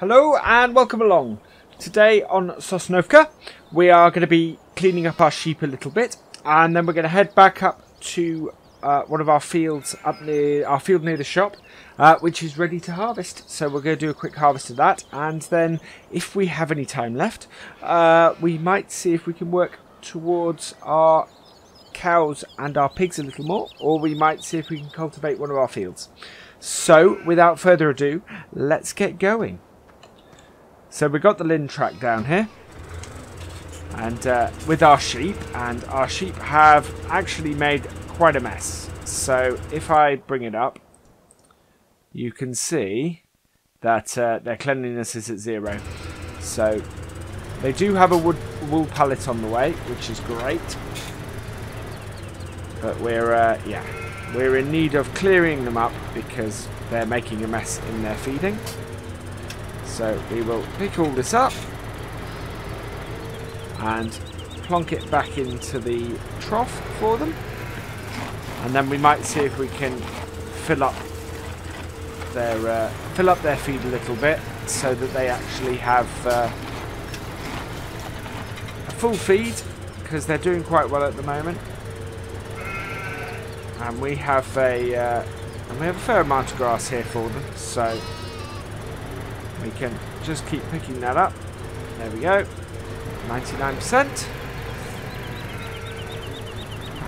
Hello and welcome along. Today on Sosnovka we are going to be cleaning up our sheep a little bit and then we're going to head back up to uh, one of our fields up near our field near the shop uh, which is ready to harvest. So we're going to do a quick harvest of that and then if we have any time left uh, we might see if we can work towards our cows and our pigs a little more or we might see if we can cultivate one of our fields. So without further ado let's get going. So we've got the Lintrac down here. And uh, with our sheep. And our sheep have actually made quite a mess. So if I bring it up, you can see that uh, their cleanliness is at zero. So they do have a wood wool pallet on the way, which is great. But we're, uh, yeah, we're in need of clearing them up because they're making a mess in their feeding. So we will pick all this up and plonk it back into the trough for them. And then we might see if we can fill up their uh, fill up their feed a little bit so that they actually have uh, a full feed because they're doing quite well at the moment. And we have a uh, and we have a fair amount of grass here for them, so can just keep picking that up. There we go. 99%.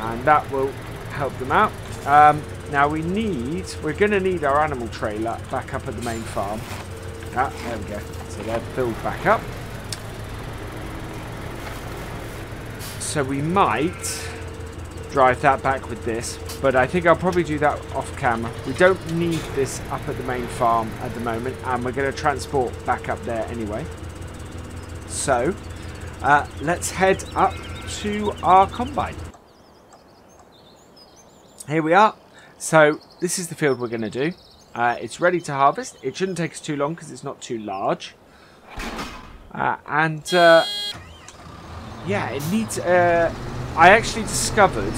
And that will help them out. Um, now we need, we're going to need our animal trailer back up at the main farm. Ah, there we go. So they're filled back up. So we might drive that back with this, but I think I'll probably do that off camera. We don't need this up at the main farm at the moment, and we're going to transport back up there anyway. So, uh, let's head up to our combine. Here we are. So, this is the field we're going to do. Uh, it's ready to harvest. It shouldn't take us too long because it's not too large. Uh, and, uh, yeah, it needs... I actually discovered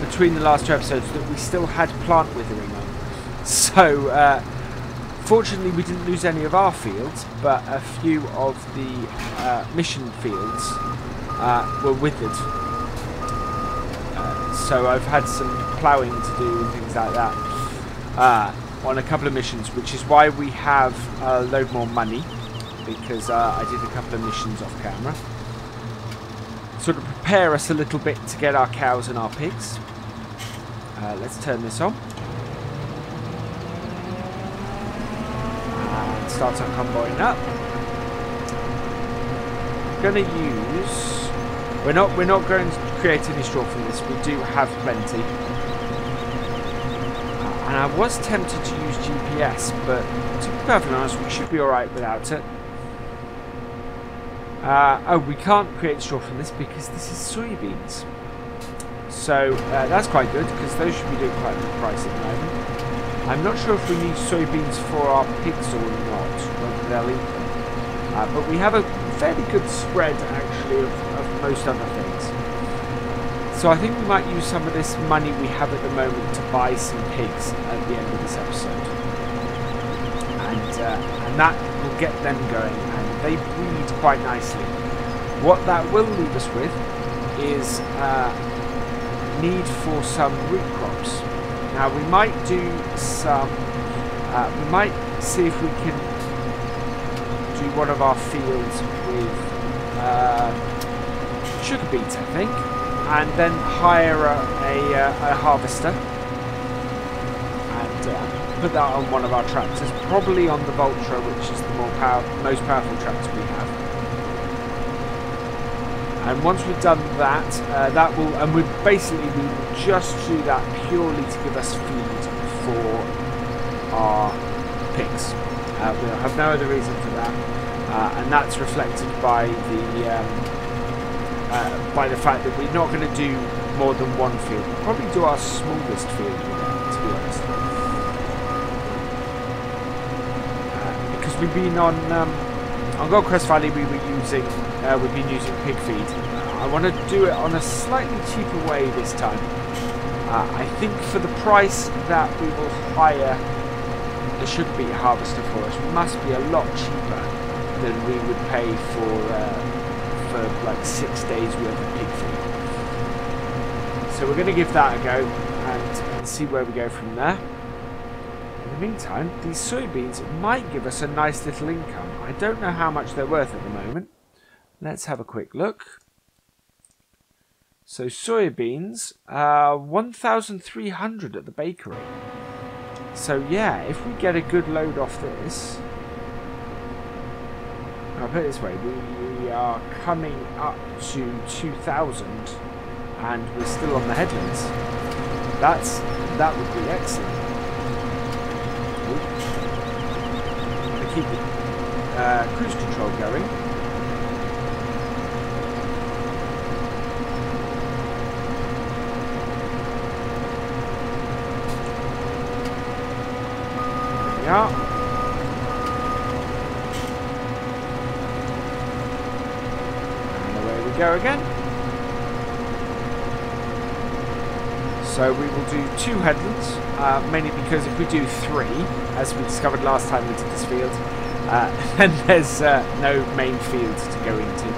between the last two episodes that we still had plant withering on. So, uh, fortunately, we didn't lose any of our fields, but a few of the uh, mission fields uh, were withered. Uh, so I've had some ploughing to do and things like that uh, on a couple of missions, which is why we have a load more money because uh, I did a couple of missions off camera sort of prepare us a little bit to get our cows and our pigs. Uh, let's turn this on. And start our up. Gonna use we're not we're not going to create any straw from this, we do have plenty. Uh, and I was tempted to use GPS, but to be perfectly honest, we should be alright without it. Uh, oh, we can't create straw from this because this is soybeans. So uh, that's quite good because those should be doing quite a good price at the moment. I'm not sure if we need soybeans for our pigs or not, whether they'll eat them. Uh, but we have a fairly good spread actually of, of most other things. So I think we might use some of this money we have at the moment to buy some pigs at the end of this episode. And, uh, and that will get them going they breed quite nicely. What that will leave us with is uh, need for some root crops. Now we might do some, uh, we might see if we can do one of our fields with uh, sugar beets, I think, and then hire a, a, a harvester and uh, put that on one of our tractors, probably on the Valtra, which is the more power, most powerful tractor we have. And once we've done that, uh, that will, and we basically we just do that purely to give us feed for our pigs. Uh, we'll have no other reason for that, uh, and that's reflected by the um, uh, by the fact that we're not going to do more than one field. We'll probably do our smallest field with that, to be honest. We've been on um, on Goldcrest Valley. We were using uh, we've been using pig feed. I want to do it on a slightly cheaper way this time. Uh, I think for the price that we will hire the sugar beet harvester for us must be a lot cheaper than we would pay for uh, for like six days worth of pig feed. So we're going to give that a go and see where we go from there. Meantime, these soybeans might give us a nice little income. I don't know how much they're worth at the moment. Let's have a quick look. So soybeans, uh, 1,300 at the bakery. So yeah, if we get a good load off this, I'll put it this way, we, we are coming up to 2,000 and we're still on the headlands. That's, that would be excellent. I'm going to keep the uh, cruise control going. Yeah. And away we go again. So we will do two headlands, uh, mainly because if we do three, as we discovered last time we did this field, uh, then there's uh, no main field to go into.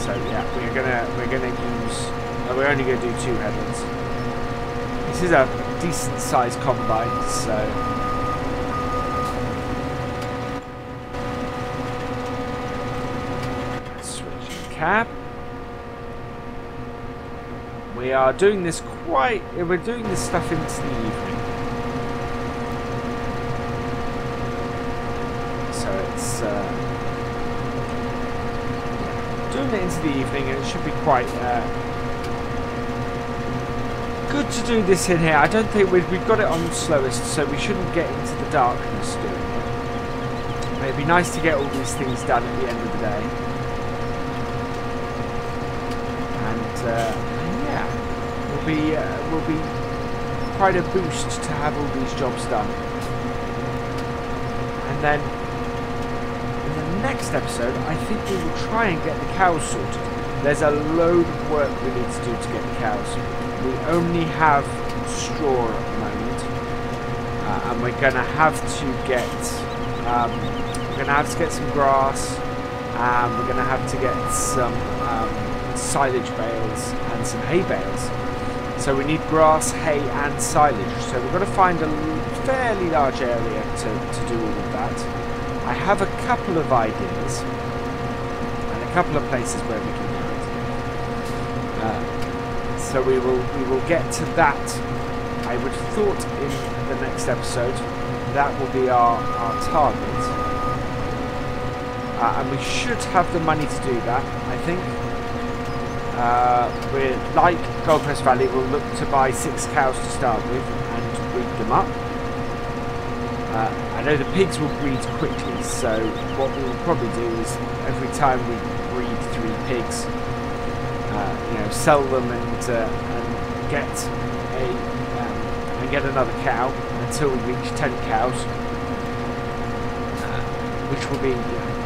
So yeah, we're gonna we're gonna use. Uh, we're only gonna do two headlands. This is a decent sized combine, so switch cab. We are doing this quite. We're doing this stuff into the evening, so it's uh, doing it into the evening, and it should be quite. Uh, good to do this in here. I don't think we've, we've got it on slowest, so we shouldn't get into the darkness doing it. It'd be nice to get all these things done at the end of the day. And, uh, be uh, will be quite a boost to have all these jobs done. And then in the next episode, I think we will try and get the cows sorted. There's a load of work we need to do to get the cows we only have straw at the moment, uh, and we're gonna have to get um, we're gonna have to get some grass, and we're gonna have to get some um, silage bales and some hay bales. So we need grass, hay, and silage. So we've got to find a fairly large area to, to do all of that. I have a couple of ideas and a couple of places where we can do it. Uh, so we will we will get to that. I would have thought in the next episode that will be our, our target. Uh, and we should have the money to do that, I think. Uh, we're like Goldcrest Valley, we'll look to buy six cows to start with and breed them up. Uh, I know the pigs will breed quickly, so what we will probably do is every time we breed three pigs, uh, you know, sell them and, uh, and get a um, and get another cow until we reach ten cows, uh, which will be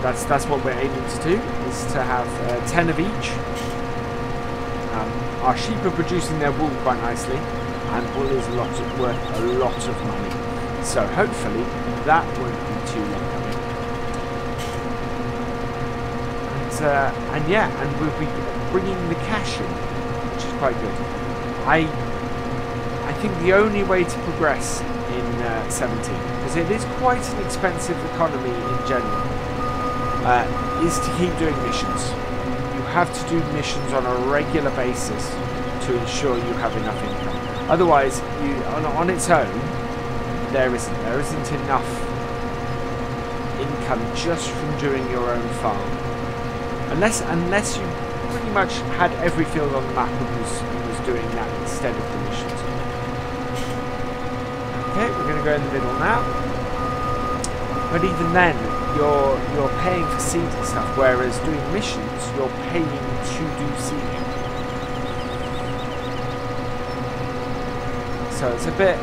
that's that's what we're aiming to do is to have uh, ten of each. Our sheep are producing their wool quite nicely, and wool is a lot of, worth a lot of money. So hopefully that won't be too long. And, uh, and yeah, and we'll be bringing the cash in, which is quite good. I I think the only way to progress in uh, 17, because it is quite an expensive economy in general, uh, is to keep doing missions. Have to do missions on a regular basis to ensure you have enough income. Otherwise, you on, on its own, there isn't there isn't enough income just from doing your own farm. Unless unless you pretty much had every field on the map and was, was doing that instead of the missions. Okay, we're going to go in the middle now. But even then, you're you're paying for seed and stuff, whereas doing missions, you're paying to do seeding. So it's a bit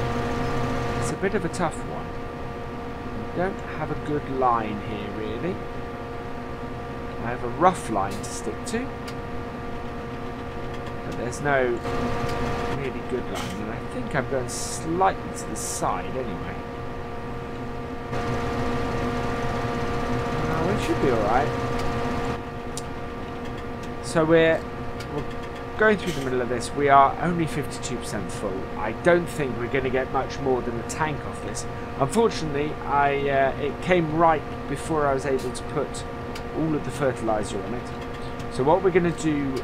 it's a bit of a tough one. We don't have a good line here really. I have a rough line to stick to But there's no really good line, and I think I'm going slightly to the side anyway. Should be alright. So we're, we're going through the middle of this. We are only 52% full. I don't think we're going to get much more than a tank off this. Unfortunately, I uh, it came right before I was able to put all of the fertilizer on it. So what we're going to do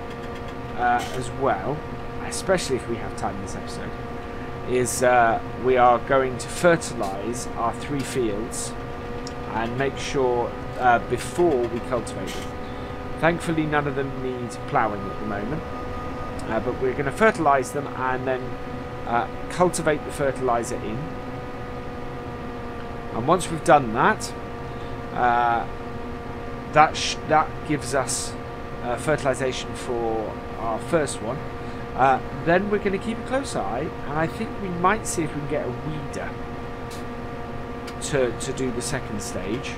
uh, as well, especially if we have time this episode, is uh, we are going to fertilise our three fields and make sure uh, before we cultivate them. Thankfully, none of them need ploughing at the moment, uh, but we're going to fertilise them and then uh, cultivate the fertiliser in. And once we've done that, uh, that that gives us uh, fertilisation for our first one. Uh, then we're going to keep a close eye, and I think we might see if we can get a weeder to, to do the second stage.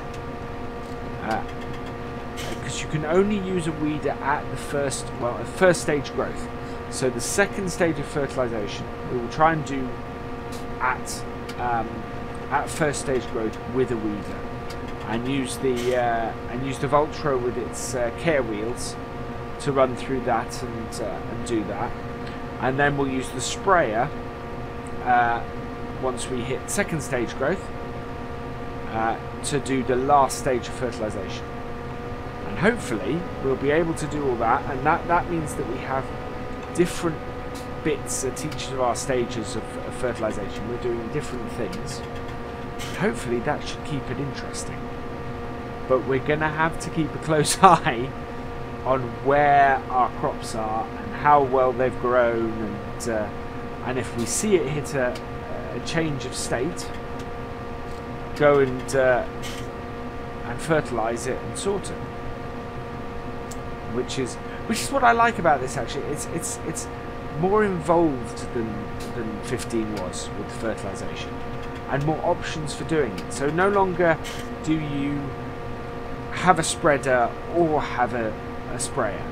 Because uh, you can only use a weeder at the first, well, at first stage growth. So the second stage of fertilisation, we will try and do at um, at first stage growth with a weeder, and use the uh, and use the Valtra with its uh, care wheels to run through that and uh, and do that, and then we'll use the sprayer uh, once we hit second stage growth uh, to do the last stage of fertilization. And hopefully we'll be able to do all that, and that that means that we have different bits at each of our stages of, of fertilization. We're doing different things. And hopefully that should keep it interesting. But we're going to have to keep a close eye on where our crops are and how well they've grown and uh, and if we see it hit a, a change of state go and uh, and fertilize it and sort it. Which is which is what I like about this actually. It's it's it's more involved than than 15 was with fertilization. And more options for doing it. So no longer do you have a spreader or have a a sprayer.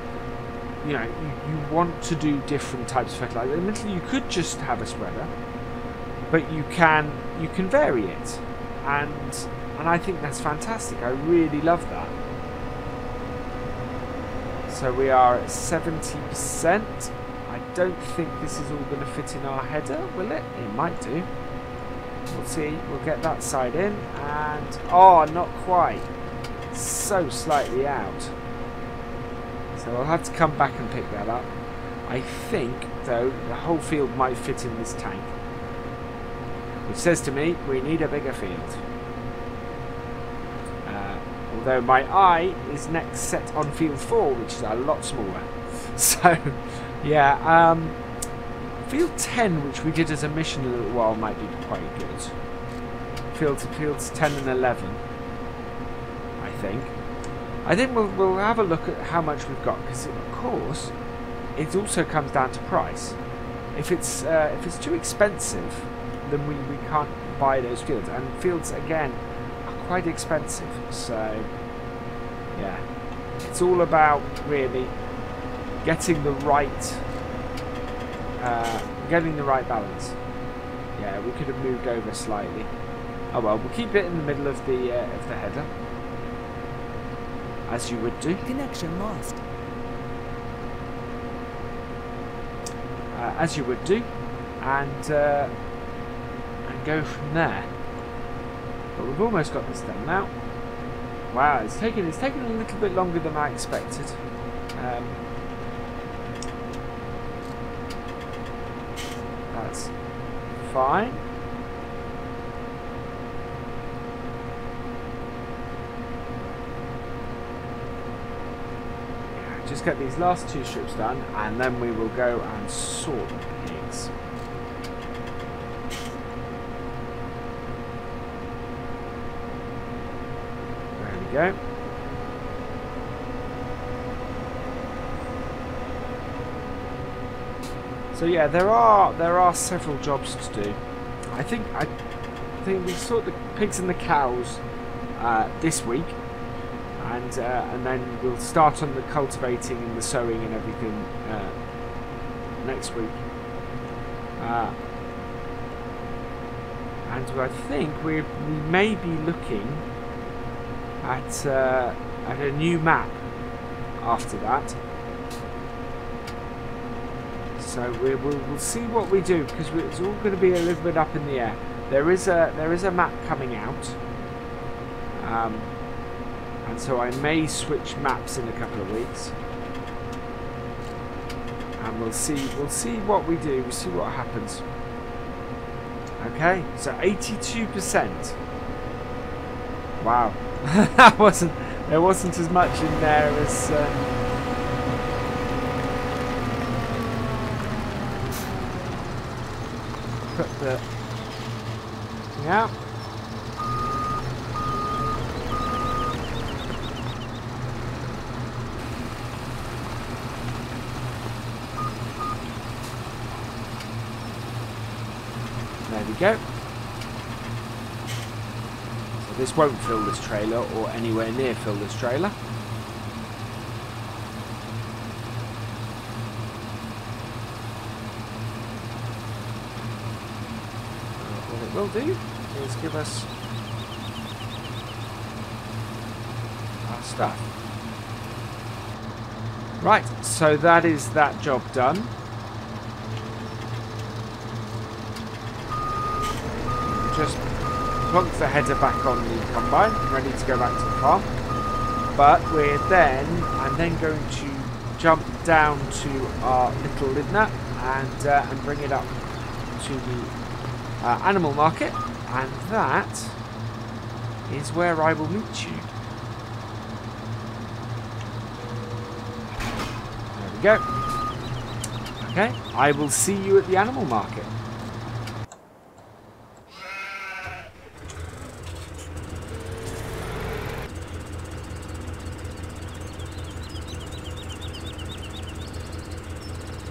You know, you, you want to do different types of fertilizer. Admittedly, you could just have a spreader, but you can you can vary it, and and I think that's fantastic. I really love that. So we are at 70%. I don't think this is all going to fit in our header, will it? It might do. We'll see. We'll get that side in. And, oh, not quite. So slightly out. So I'll have to come back and pick that up. I think, though, the whole field might fit in this tank. Which says to me, we need a bigger field. Uh, although my eye is next set on field 4, which is a lot smaller. So, yeah, um, field 10, which we did as a mission a little while, might be quite good. Fields, fields 10 and 11, I think. I think we'll, we'll have a look at how much we've got because of course it also comes down to price. If it's uh, if it's too expensive, then we, we can't buy those fields, and fields again are quite expensive. So yeah, it's all about really getting the right uh, getting the right balance. Yeah, we could have moved over slightly. Oh well, we'll keep it in the middle of the uh, of the header as you would do. Connection lost. Uh, as you would do, and uh, and go from there. But we've almost got this done now. Wow, it's taken it's taken a little bit longer than I expected. Um, that's fine. just get these last two strips done and then we will go and sort the pigs. There we go. So yeah, there are there are several jobs to do. I think I think we sort the pigs and the cows uh, this week and uh, and then we'll start on the cultivating and the sowing and everything uh, next week. Uh, and I think we we may be looking at uh, at a new map after that. So we, will we'll see what we do because it's all going to be a little bit up in the air. There is a there is a map coming out, um, and so I may switch maps in a couple of weeks, and we'll see we'll see what we do. We'll see what happens. Okay, so 82%. Wow, that wasn't there wasn't as much in there as. Uh, put the yeah there we go this won't fill this trailer or anywhere near fill this trailer uh, What it will do is give us our stuff. Right, so that is that job done. Just plunk the header back on the combine, ready to go back to the farm. But we're then, I'm then going to jump down to our little Lindner and, uh, and bring it up to the uh, animal market, and that is where I will meet you. There we go. Okay, I will see you at the animal market.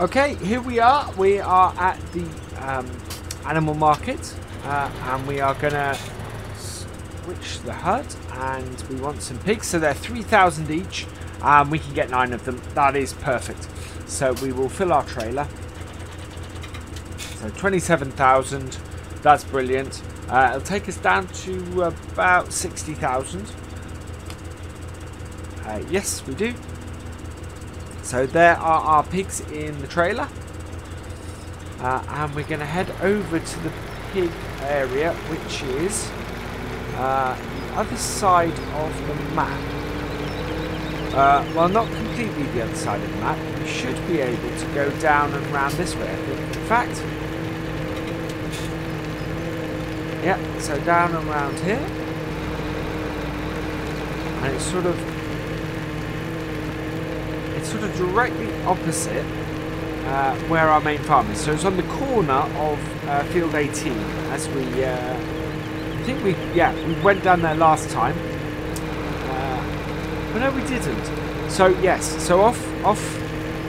Okay, here we are. We are at the um, animal market uh, and we are gonna switch the hut and we want some pigs. So they're 3,000 each and we can get nine of them. That is perfect. So we will fill our trailer. So 27,000 that's brilliant. Uh, it'll take us down to about 60,000 uh, yes we do so there are our pigs in the trailer uh, and we're going to head over to the pig area, which is uh, the other side of the map. Uh, well, not completely the other side of the map. We should be able to go down and round this way. In fact, yeah, so down and round here. And it's sort of, it's sort of directly opposite uh, where our main farm is. So it's on the corner of uh, Field 18 as we, uh, I think we, yeah, we went down there last time. Uh, but no, we didn't. So yes, so off, off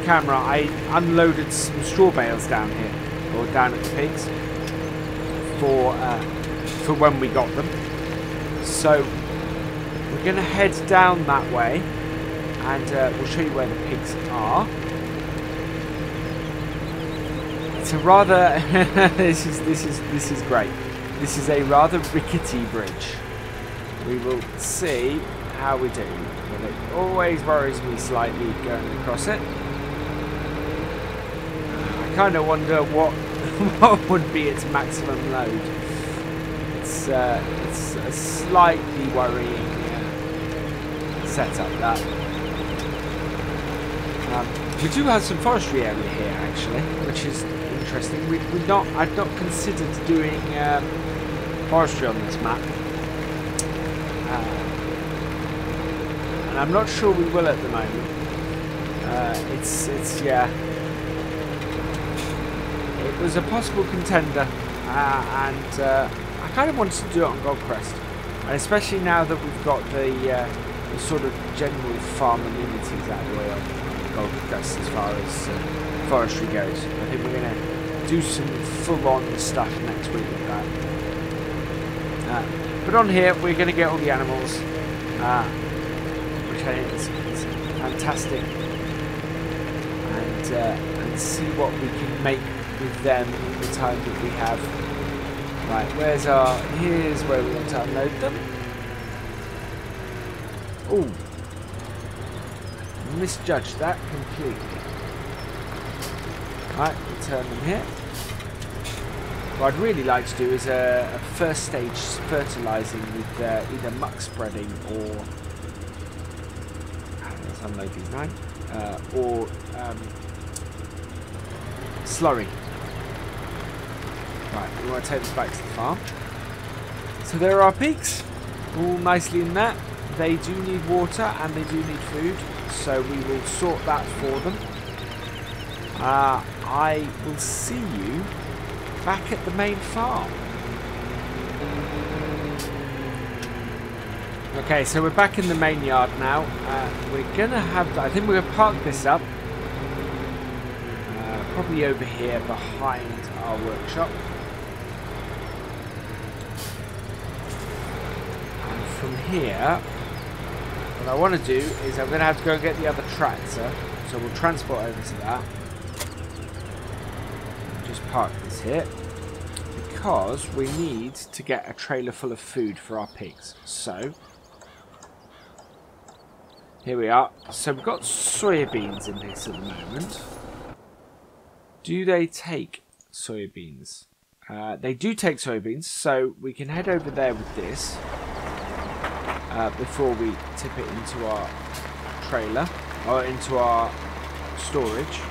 camera, I unloaded some straw bales down here, or down at the pigs, for, uh, for when we got them. So we're going to head down that way and uh, we'll show you where the pigs are. It's a rather this is this is this is great. This is a rather rickety bridge. We will see how we do. But it always worries me slightly going across it. I kind of wonder what what would be its maximum load. It's uh, it's a slightly worrying uh, setup that. Um, we do have some forestry area here actually, which is interesting. We, we not I'd not considered doing um, forestry on this map, uh, and I'm not sure we will at the moment. Uh, it's it's yeah. It was a possible contender, uh, and uh, I kind of wanted to do it on Goldcrest, and especially now that we've got the, uh, the sort of general farm amenities out of the way Goldcrest as far as uh, forestry goes. I think we're going to do some full-on stuff next week with that. Uh, but on here, we're going to get all the animals, uh, which I think is, is fantastic. And, uh, and see what we can make with them in the time that we have. Right, where's our... Here's where we want to unload them. Oh, misjudged that completely. Right, return them here. What I'd really like to do is a, a first stage fertilising with uh, either muck spreading or ah, let's unload these nine uh, or um, slurry. Right, we want to take this back to the farm. So there are pigs, all nicely in that. They do need water and they do need food, so we will sort that for them. Uh, I will see you back at the main farm. Okay, so we're back in the main yard now. Uh, we're gonna have, I think we're gonna park this up. Uh, probably over here behind our workshop. And from here, what I want to do is I'm going to have to go and get the other tractor. So we'll transport over to that. Just park this here. Because we need to get a trailer full of food for our pigs. So, here we are. So we've got soybeans in this at the moment. Do they take soybeans? Uh, they do take soybeans, so we can head over there with this uh, before we tip it into our trailer or into our storage.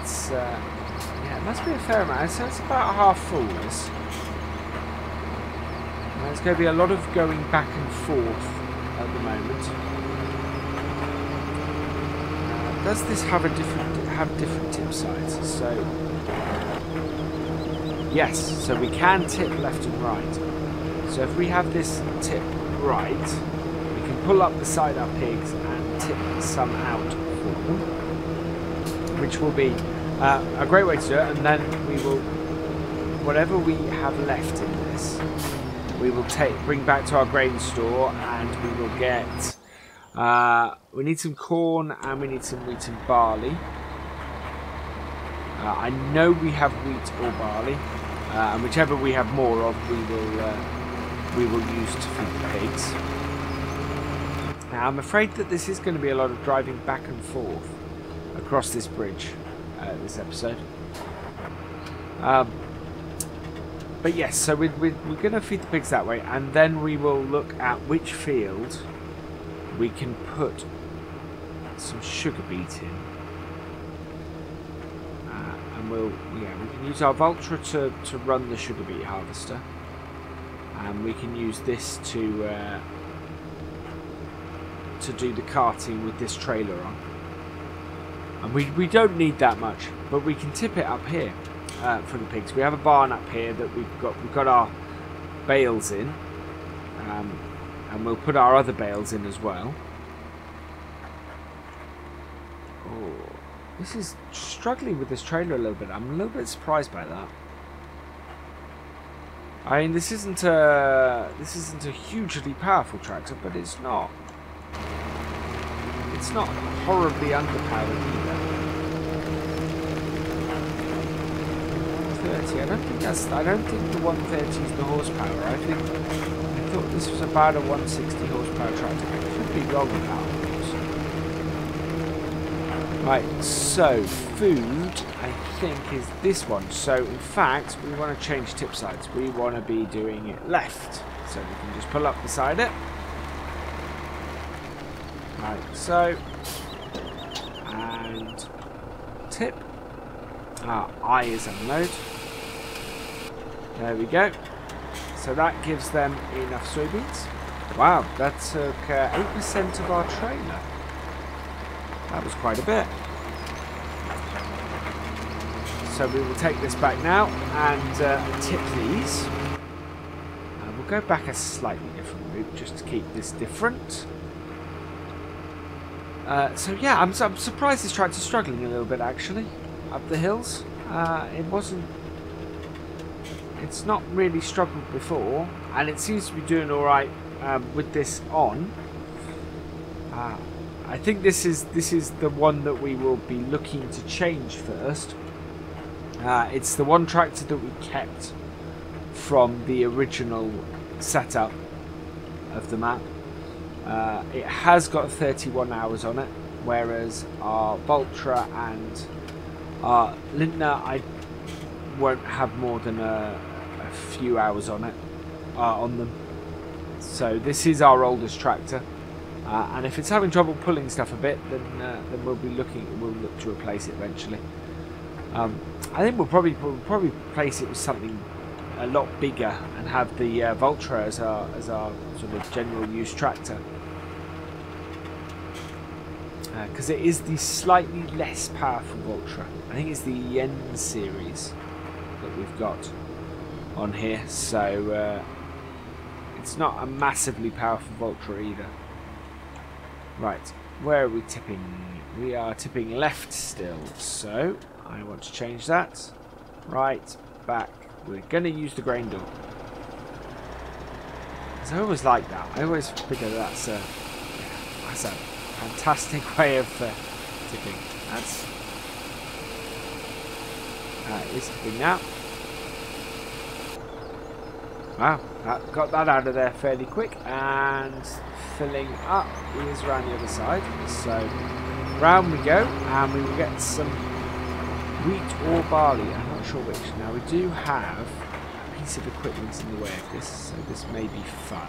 It's uh, yeah, it must be a fair amount. So it's about half full. This. There's going to be a lot of going back and forth at the moment. Uh, does this have a different have different tip sides? So Yes, so we can tip left and right. So if we have this tip right, we can pull up beside our pigs and tip some out for them, which will be uh, a great way to do it. And then we will, whatever we have left in this, we will take bring back to our grain store, and we will get. Uh, we need some corn and we need some wheat and barley. Uh, I know we have wheat or barley, uh, and whichever we have more of, we will uh, we will use to feed the pigs. Now, I'm afraid that this is going to be a lot of driving back and forth across this bridge uh, this episode. Um, but yes, so we, we, we're going to feed the pigs that way, and then we will look at which field we can put some sugar beet in we'll yeah we can use our Valtra to, to run the sugar beet harvester. And we can use this to uh, to do the carting with this trailer on. And we, we don't need that much but we can tip it up here uh, for the pigs. We have a barn up here that we've got we've got our bales in um, and we'll put our other bales in as well This is struggling with this trailer a little bit. I'm a little bit surprised by that. I mean, this isn't a this isn't a hugely powerful tractor, but it's not. It's not horribly underpowered either. 130. I don't think that's. I don't think the 130 is the horsepower. I think I thought this was about a 160 horsepower tractor. I could be wrong about. Right, so food, I think, is this one. So, in fact, we want to change tip sides. We want to be doing it left. So we can just pull up beside it. Right, so, and tip. Ah, I is unload. There we go. So that gives them enough soybeans. Wow, that took 8% uh, of our trailer. That was quite a bit. So we will take this back now and uh, tip these. Uh, we'll go back a slightly different route just to keep this different. Uh, so yeah, I'm, I'm surprised this tractor's struggling a little bit actually up the hills. Uh, it wasn't. It's not really struggled before, and it seems to be doing all right um, with this on, uh, I think this is this is the one that we will be looking to change first. Uh, it's the one tractor that we kept from the original setup of the map. Uh, it has got 31 hours on it, whereas our Valtra and our Lindner, I won't have more than a, a few hours on it, uh, on them. So this is our oldest tractor, uh, and if it's having trouble pulling stuff a bit, then uh, then we'll be looking, we'll look to replace it eventually. Um, I think we'll probably we'll probably replace it with something a lot bigger and have the uh, Valtra as our as our sort of general use tractor because uh, it is the slightly less powerful Valtra. I think it's the N series that we've got on here, so uh, it's not a massively powerful Valtra either. Right, where are we tipping? We are tipping left still, so I want to change that. Right, back. We're going to use the grain door. I always like that. I always figure that's a, that's a fantastic way of uh, tipping. That's that is tipping now. Wow, that got that out of there fairly quick and filling up is around the other side. So round we go and we will get some wheat or barley. I'm not sure which. Now we do have a piece of equipment in the way of this, so this may be fun.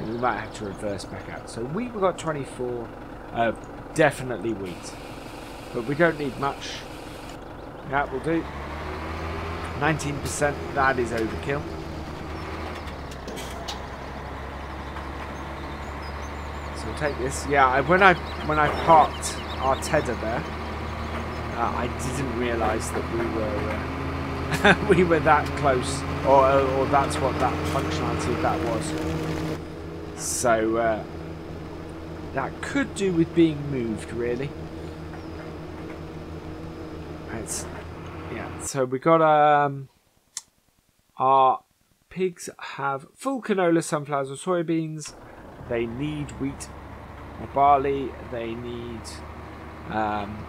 We might have to reverse back out. So wheat we've got 24. Uh, definitely wheat. But we don't need much. That will do. 19%, that is overkill. So we'll take this. Yeah, when I when I parked our Tedder there, uh, I didn't realise that we were uh, we were that close, or or that's what that functionality that was. So uh, that could do with being moved, really. It's yeah. So we got um our pigs have full canola, sunflowers, or soybeans. They need wheat or barley. They need um,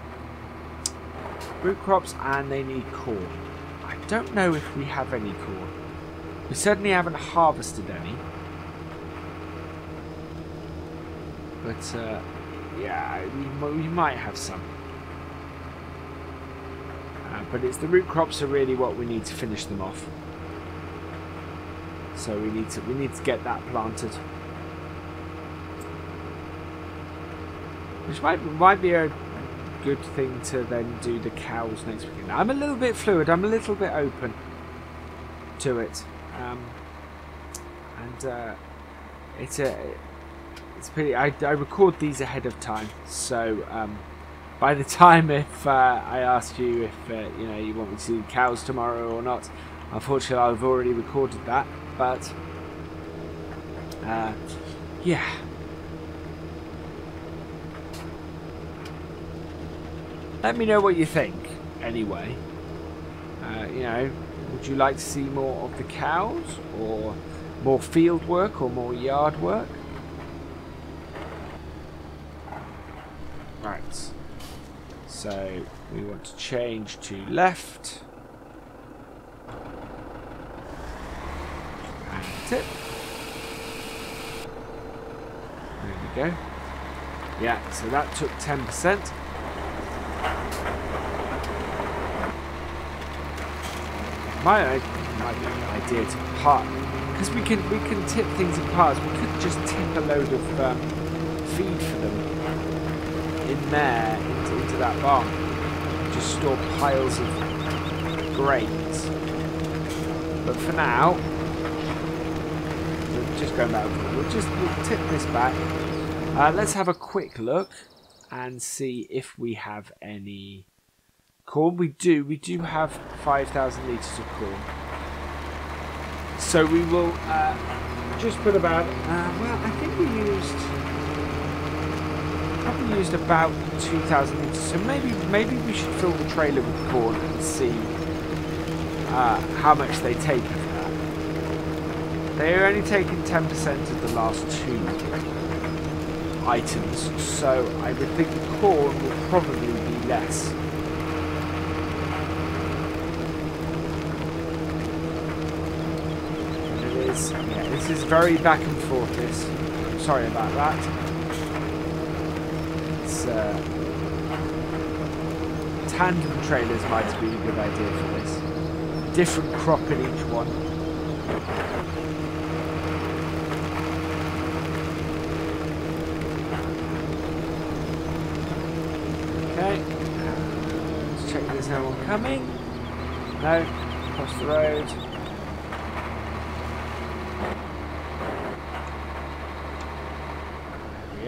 root crops, and they need corn. I don't know if we have any corn. We certainly haven't harvested any. But, uh, yeah, we, we might have some. But it's the root crops are really what we need to finish them off. So we need to we need to get that planted. Which might might be a good thing to then do the cows next weekend. I'm a little bit fluid. I'm a little bit open to it, um, and uh, it's a it's pretty. I, I record these ahead of time, so um, by the time if uh, I ask you if uh, you know you want me to see cows tomorrow or not, unfortunately I've already recorded that. But uh, yeah. Let me know what you think. Anyway, uh, you know, would you like to see more of the cows, or more field work, or more yard work? Right. So we want to change to left. And tip. There we go. Yeah, so that took 10%. My might be an idea to part because we can we can tip things in parts. We could just tip a load of um, feed for them in there that barn. Just store piles of grains. But for now, we're just going back. We'll just we'll tip this back. Uh, let's have a quick look and see if we have any corn. We do. We do have 5,000 litres of corn. So we will uh, just put about, uh, well, I think we used probably used about 2,000 litres, so maybe maybe we should fill the trailer with corn and see uh, how much they take for that. they're only taking 10% of the last two items, so I would think the corn will probably be less. it is, yeah, this is very back and forth, this. Sorry about that. Uh, tandem trailers might be a good idea for this. Different crop in each one. Okay. Let's check there's no one coming. No. Across the road.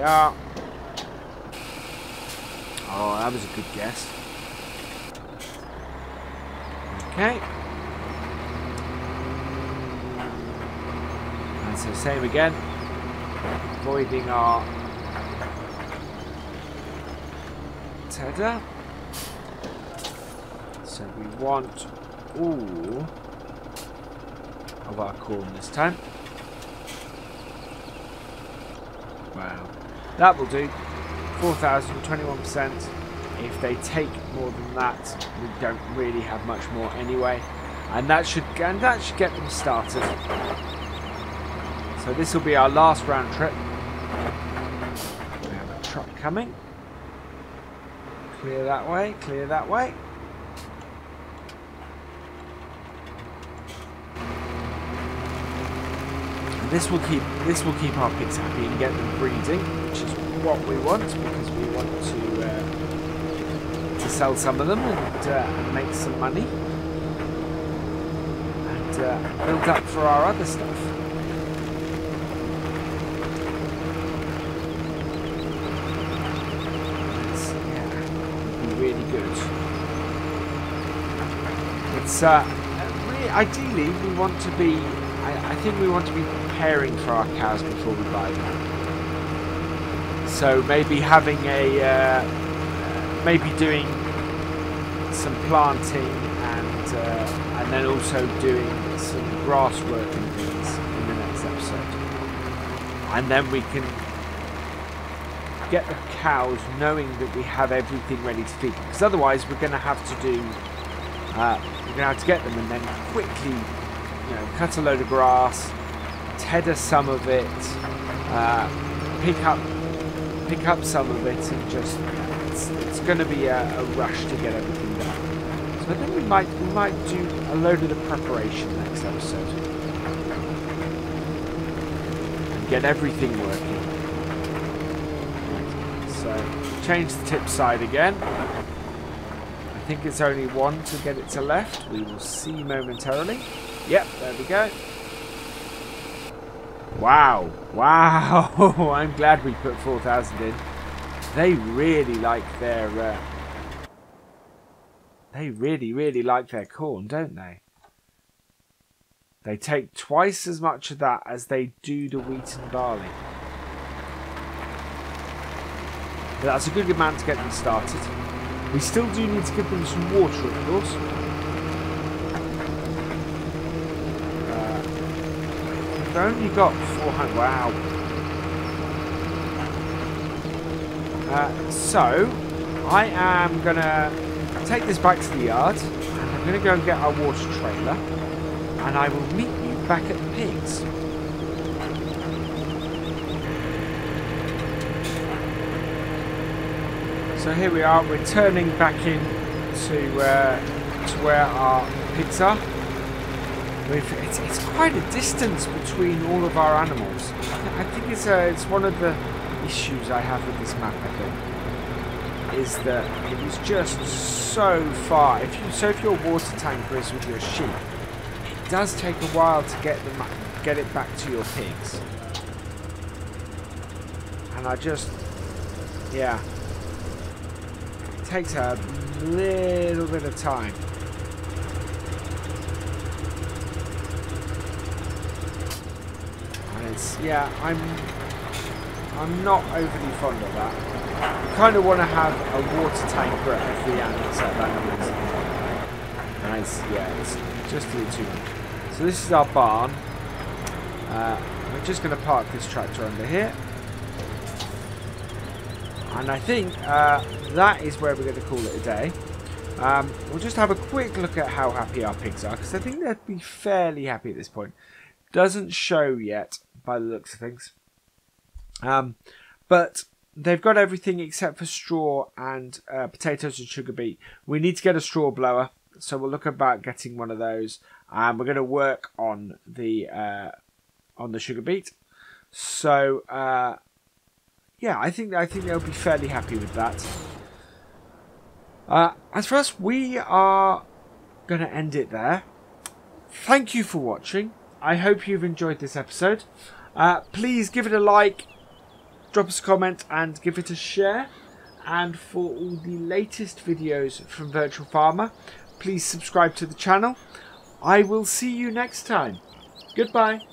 Oh, that was a good guess. Okay. And so same again. Avoiding our tether. So we want all of our corn this time. Wow. That will do. 4,021%. If they take more than that, we don't really have much more anyway. And that should and that should get them started. So this will be our last round trip. We have a truck coming. Clear that way, clear that way. This will keep this will keep our pigs happy and get them breeding, which is what we want because we want to uh, sell some of them and uh, make some money and uh, build up for our other stuff. It's, yeah, really good. It's uh, ideally we want to be. I, I think we want to be preparing for our cows before we buy them. So maybe having a, uh, maybe doing planting and uh, and then also doing some grass work and things in the next episode. And then we can get the cows knowing that we have everything ready to feed them. Because otherwise we're going to have to do, uh, we're going to have to get them and then quickly, you know, cut a load of grass, tether some of it, uh, pick up pick up some of it and just it's, it's going to be a, a, rush to get everything I think we might we might do a load of the preparation next episode and get everything working. So change the tip side again. I think it's only one to get it to left. We will see momentarily. Yep, there we go. Wow, wow, I'm glad we put 4,000 in. They really like their, uh, they really, really like their corn, don't they? They take twice as much of that as they do the wheat and barley. But that's a good amount to get them started. We still do need to give them some water, of course. We've only got 400. Wow. Uh, so, I am going to take this back to the yard. I'm going to go and get our water trailer. And I will meet you back at the pigs. So here we are. We're turning back in to, uh, to where our pigs are. It's, it's, quite a distance between all of our animals. I think it's a, it's one of the issues I have with this map. I think is that it is just so far. If you so if your water tanker is with your sheep, it does take a while to get them get it back to your pigs. And I just yeah, it takes a little bit of time. And it's, yeah, I'm I'm not overly fond of that. You kind of want to have a water tank for every animal of animals. Nice, yeah, it's just a little too much. So this is our barn. Uh, we're just going to park this tractor under here. And I think uh, that is where we're going to call it a day. Um, we'll just have a quick look at how happy our pigs are, because I think they'd be fairly happy at this point. Doesn't show yet, by the looks of things. Um, but they've got everything except for straw and uh, potatoes and sugar beet. We need to get a straw blower, so we'll look about getting one of those. And we're going to work on the uh, on the sugar beet. So uh, yeah, I think I think they'll be fairly happy with that. Uh, as for us, we are going to end it there. Thank you for watching. I hope you've enjoyed this episode. Uh, please give it a like, drop us a comment, and give it a share. And for all the latest videos from Virtual Farmer, please subscribe to the channel. I will see you next time. Goodbye.